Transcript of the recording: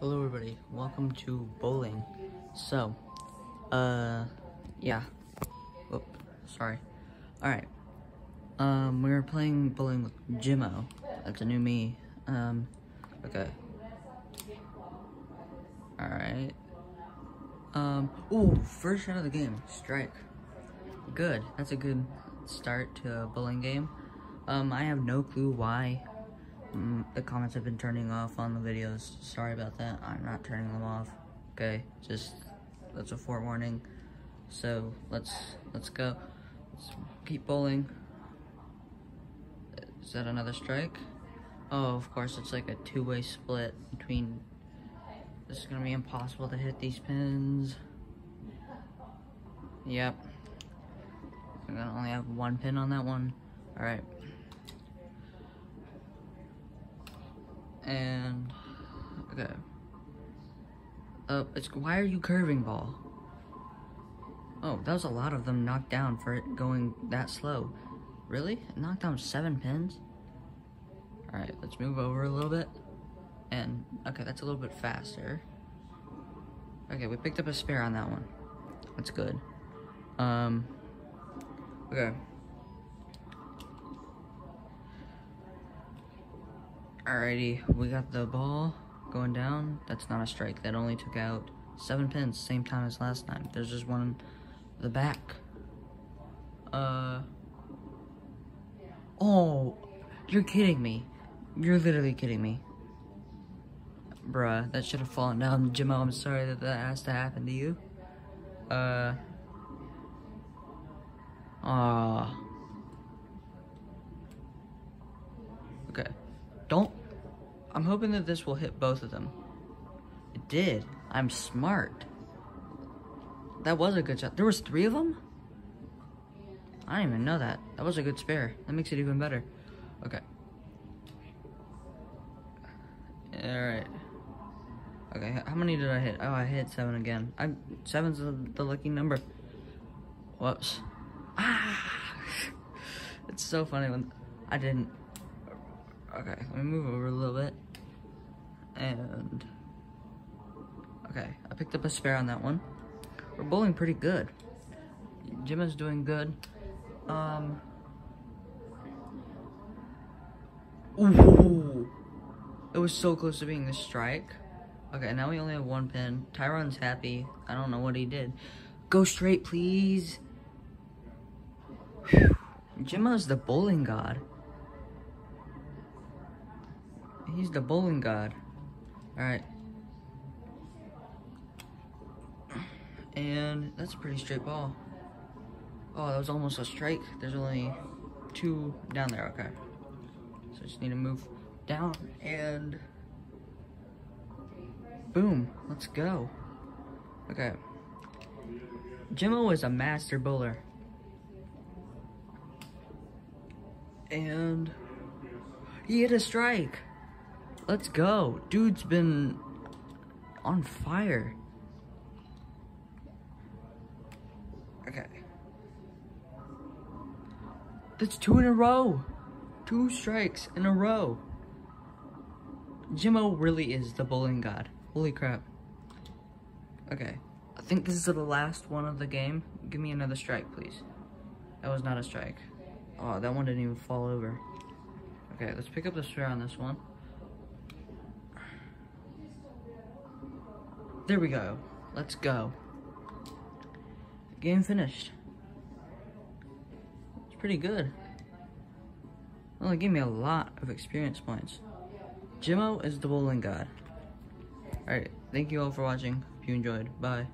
Hello everybody, welcome to bowling. So, uh, yeah. Whoop, sorry. Alright. Um, we were playing bowling with Jimmo. That's a new me. Um, okay. Alright. Um, ooh, first shot of the game, strike. Good, that's a good start to a bowling game. Um, I have no clue why the comments have been turning off on the videos. Sorry about that. I'm not turning them off. Okay, just that's a forewarning. So let's let's go. Let's keep bowling. Is that another strike? Oh, of course, it's like a two-way split between. This is gonna be impossible to hit these pins. Yep. I'm gonna only have one pin on that one. All right. And okay. Uh, it's why are you curving ball? Oh, that was a lot of them knocked down for it going that slow. Really? It knocked down seven pins? Alright, let's move over a little bit. And, okay, that's a little bit faster. Okay, we picked up a spare on that one. That's good. Um, okay. Alrighty, we got the ball going down. That's not a strike. That only took out seven pins, same time as last time. There's just one the back. Uh. Oh, you're kidding me. You're literally kidding me. Bruh, that should have fallen down. Jimmo, I'm sorry that that has to happen to you. Uh. Ah. Okay. Don't I'm hoping that this will hit both of them. It did. I'm smart. That was a good shot. There was three of them? I didn't even know that. That was a good spare. That makes it even better. Okay. Alright. Okay, how many did I hit? Oh, I hit seven again. I Seven's the, the lucky number. Whoops. Ah! It's so funny when I didn't Okay, let me move over a little bit. And, okay, I picked up a spare on that one. We're bowling pretty good. Jim is doing good. Um, ooh, it was so close to being a strike. Okay, now we only have one pin. Tyron's happy. I don't know what he did. Go straight, please. Jimmo's the bowling god. He's the bowling god. Alright. And that's a pretty straight ball. Oh, that was almost a strike. There's only two down there. Okay. So I just need to move down and boom. Let's go. Okay. Jimmo is a master bowler. And he hit a strike. Let's go. Dude's been on fire. Okay. That's two in a row. Two strikes in a row. Jimmo really is the bowling god. Holy crap. Okay. I think this is the last one of the game. Give me another strike, please. That was not a strike. Oh, that one didn't even fall over. Okay, let's pick up the spare on this one. There we go. Let's go. Game finished. It's pretty good. Well, it gave me a lot of experience points. Jimmo is the bowling god. Alright, thank you all for watching. If you enjoyed, bye.